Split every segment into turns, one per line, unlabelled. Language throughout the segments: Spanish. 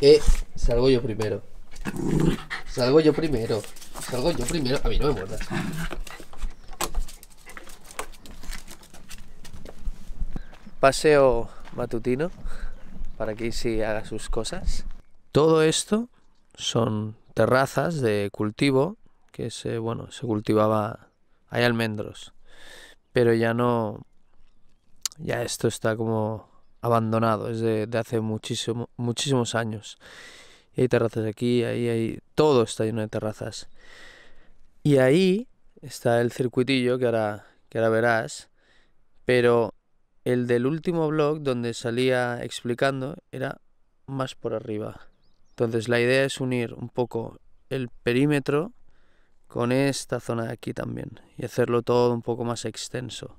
Eh, salgo yo primero. Salgo yo primero. Salgo yo primero. A mí no me muerdas. Paseo matutino para que Isi haga sus cosas. Todo esto son terrazas de cultivo que se, bueno, se cultivaba, hay almendros, pero ya no, ya esto está como abandonado, es de, de hace muchísimo, muchísimos años. Y hay terrazas aquí, ahí hay, todo está lleno de terrazas. Y ahí está el circuitillo que ahora, que ahora verás, pero el del último blog donde salía explicando era más por arriba. Entonces la idea es unir un poco el perímetro con esta zona de aquí también y hacerlo todo un poco más extenso.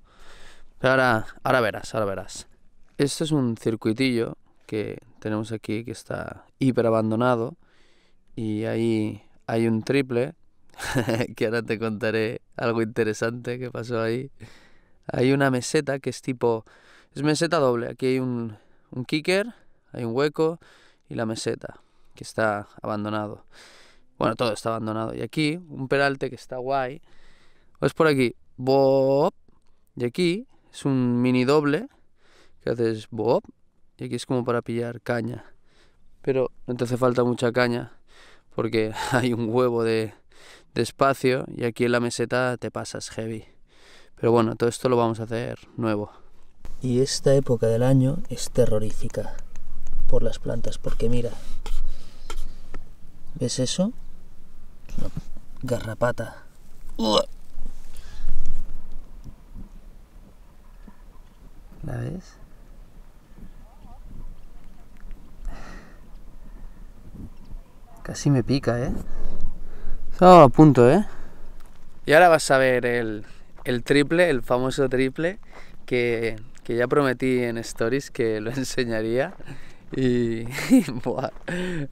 Pero ahora, ahora verás, ahora verás. Esto es un circuitillo que tenemos aquí que está hiper abandonado y ahí hay un triple que ahora te contaré algo interesante que pasó ahí. Hay una meseta que es tipo, es meseta doble. Aquí hay un, un kicker, hay un hueco y la meseta que está abandonado. Bueno, todo está abandonado. Y aquí un peralte que está guay. Pues por aquí. Y aquí es un mini doble que haces bob. Y aquí es como para pillar caña. Pero no te hace falta mucha caña porque hay un huevo de, de espacio y aquí en la meseta te pasas heavy. Pero bueno, todo esto lo vamos a hacer nuevo.
Y esta época del año es terrorífica por las plantas, porque mira, ¿ves eso? Es una garrapata.
¿La ves? Casi me pica, ¿eh? Estaba a punto, ¿eh? Y ahora vas a ver el, el triple, el famoso triple, que, que, ya prometí en Stories que lo enseñaría. Y, y buah,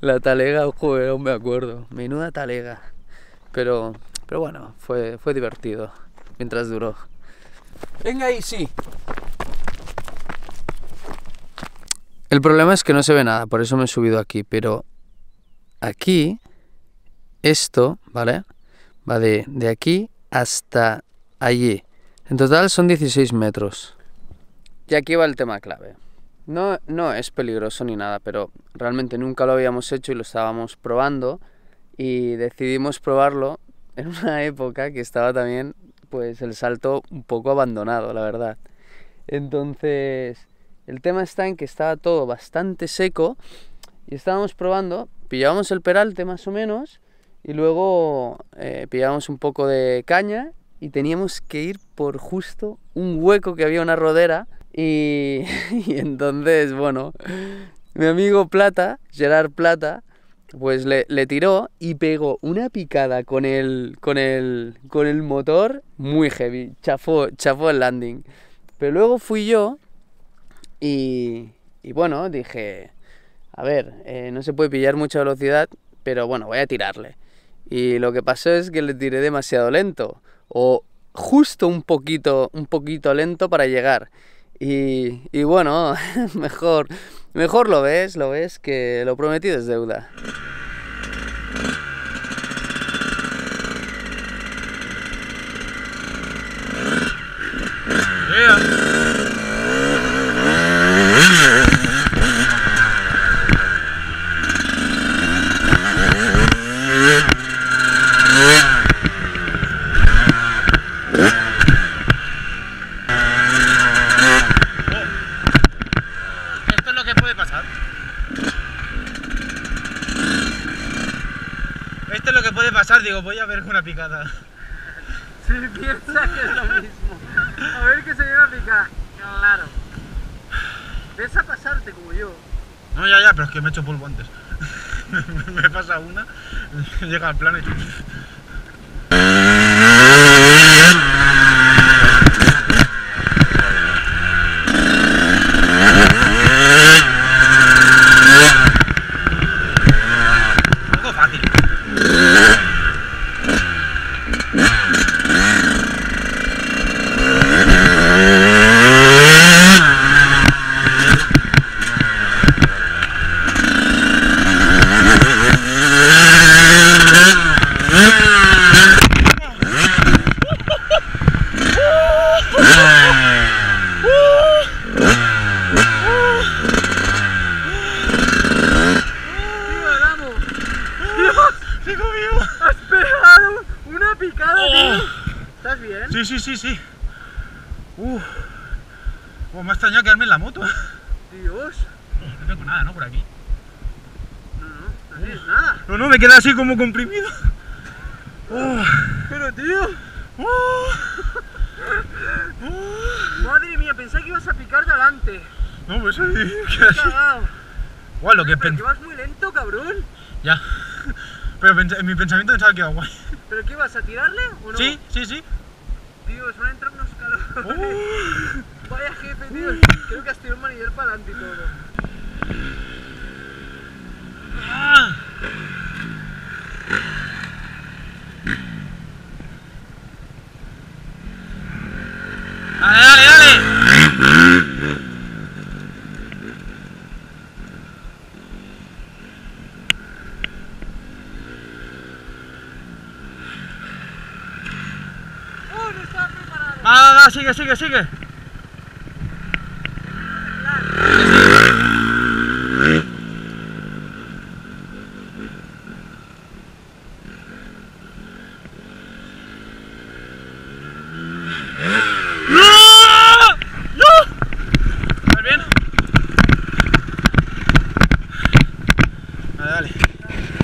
la talega, joder, aún me acuerdo. Menuda talega. Pero, pero bueno, fue, fue divertido mientras duró. Venga ahí, sí. El problema es que no se ve nada, por eso me he subido aquí, pero aquí, esto, ¿vale? Va de, de aquí hasta allí. En total son 16 metros. Y aquí va el tema clave. No, no es peligroso ni nada, pero realmente nunca lo habíamos hecho y lo estábamos probando y decidimos probarlo en una época que estaba también pues el salto un poco abandonado, la verdad. Entonces, el tema está en que estaba todo bastante seco y estábamos probando, pillábamos el peralte más o menos y luego eh, pillábamos un poco de caña y teníamos que ir por justo un hueco que había una rodera y, y entonces, bueno, mi amigo Plata, Gerard Plata, pues le, le, tiró y pegó una picada con el, con el, con el motor muy heavy, chafó, chafó el landing. Pero luego fui yo y, y bueno, dije, a ver, eh, no se puede pillar mucha velocidad, pero bueno, voy a tirarle. Y lo que pasó es que le tiré demasiado lento, o justo un poquito, un poquito lento para llegar. Y, bueno, mejor, mejor lo ves, lo ves que lo prometido es deuda
es lo que puede pasar. Esto es lo que puede pasar, digo, voy a ver una picada.
Si piensa que es lo mismo. A ver que se llega a picar. Claro. Ves a pasarte como yo.
No, ya, ya, pero es que me he hecho polvo antes. me pasa una, llega al plano y... Sí, sí, sí, sí. Uf. Oh, me ha extrañado quedarme en la moto.
Dios.
No tengo nada, ¿no? Por aquí.
No, no, no tienes nada.
No, no, me queda así como comprimido. Oh,
Pero tío,
oh, oh.
madre mía, pensé que ibas a picar de adelante.
No, pues
cagado.
Guau, lo que
Pero que vas muy lento, cabrón.
Ya. Pero en mi pensamiento pensaba que iba guay.
¿Pero qué ibas a tirarle o no?
Sí, sí, sí.
Tío, se van a entrar unos calores.
Oh.
Vaya jefe, tío. Creo que has tirado un manillar para adelante y todo.
Ah. Dale, dale, dale.
¡Oh, no estaba preparado!
Sigue, sigue, sigue. ¡No! ¿Estás bien? Vale, dale.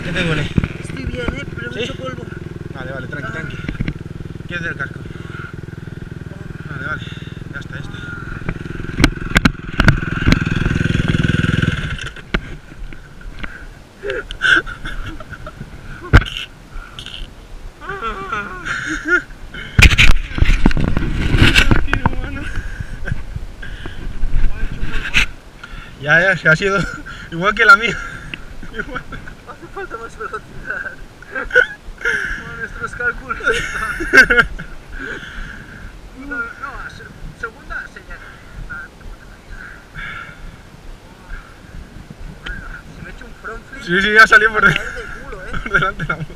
¿Qué te duele?
Estoy bien, eh, pero
¿Sí?
mucho polvo.
Vale, vale, tranqui, tranqui. ¿Quieres del casco? Vale, vale, ya está esto. Ya, ya, se ha sido igual que la mía. Igual.
Hace falta más velocidad. Con nuestros cálculos. No, no, se- segunda señal. Si me echo un front flip,
Sí, sí, ya salió por, de-
culo, eh.
por delante la moto.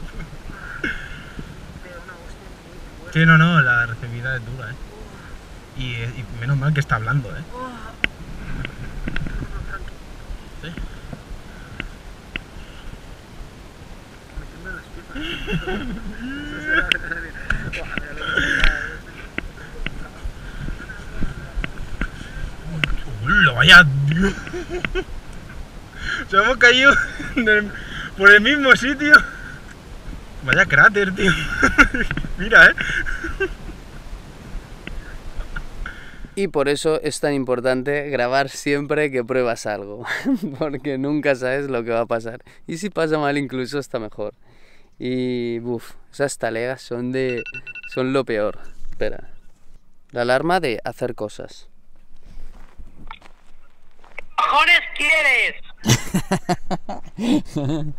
Sí, no, no, la recibida es dura, ¿eh? Y, eh, y menos mal que está hablando, ¿eh?
Oh. No, tranqui.
¿Sí?
Me tiemblan las piernas. Buah, mira lo que se da, eh.
¡Hola, vaya! Dios! Hemos caído el- por el mismo sitio. Vaya cráter, tío. Mira, ¿eh?
Y por eso es tan importante grabar siempre que pruebas algo, porque nunca sabes lo que va a pasar. Y si pasa mal incluso está mejor. Y buf, esas talegas son de son lo peor. Espera. La alarma de hacer cosas.
cojones quieres?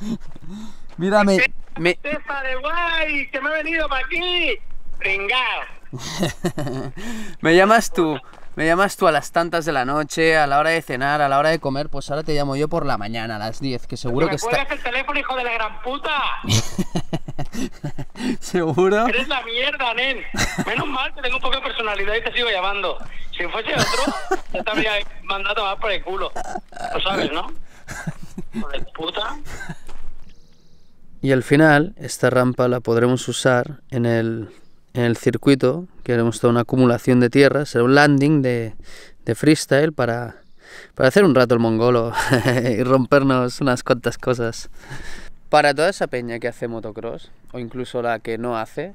Mírame, me,
¡Esta de guay! ¡Que me he venido para aquí! ¡Pringao!
me llamas tú. Me llamas tú a las tantas de la noche, a la hora de cenar, a la hora de comer, pues ahora te llamo yo por la mañana, a las 10, que seguro que
¿Me
está...
cuelgas el teléfono, hijo de la gran puta?
¿Seguro?
Eres la mierda, nen. Menos mal que tengo un poco de personalidad y te sigo llamando. Si fuese otro, ya te habría mandado más por el culo. Lo sabes, ¿no? Hijo de puta.
Y al final, esta rampa la podremos usar en el, en el circuito, que haremos toda una acumulación de tierra, será un landing de, de freestyle para, para hacer un rato el mongolo y rompernos unas cuantas cosas. Para toda esa peña que hace motocross, o incluso la que no hace,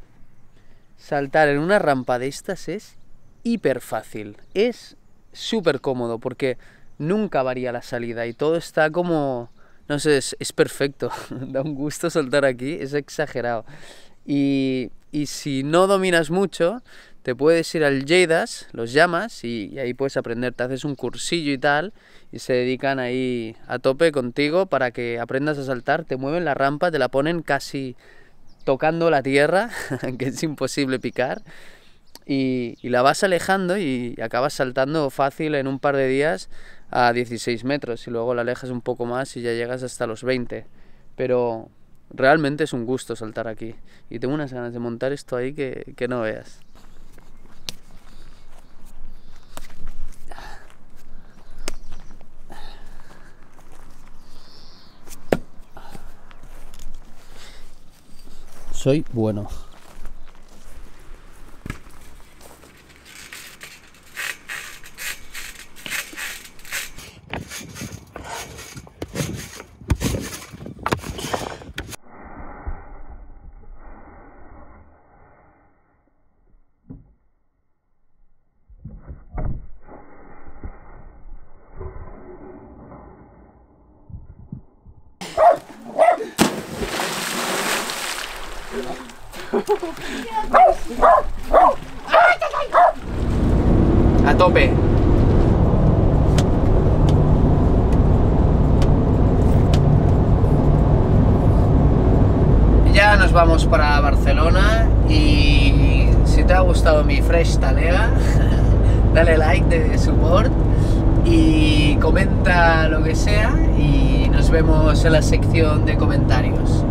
saltar en una rampa de estas es hiper fácil. Es súper cómodo porque nunca varía la salida y todo está como... No sé, es, es perfecto. da un gusto saltar aquí, es exagerado. Y, y si no dominas mucho, te puedes ir al Jadas, los llamas y, ahí puedes aprender. Te haces un cursillo y tal y se dedican ahí a tope contigo para que aprendas a saltar. Te mueven la rampa, te la ponen casi tocando la tierra, que es imposible picar. Y, y la vas alejando y acabas saltando fácil en un par de días a 16 metros y luego la alejas un poco más y ya llegas hasta los 20. Pero realmente es un gusto saltar aquí y tengo unas ganas de montar esto ahí que, que no veas. Soy bueno. A tope. Ya nos vamos para Barcelona y si te ha gustado mi Fresh Talega, dale like de support y comenta lo que sea y nos vemos en la sección de comentarios.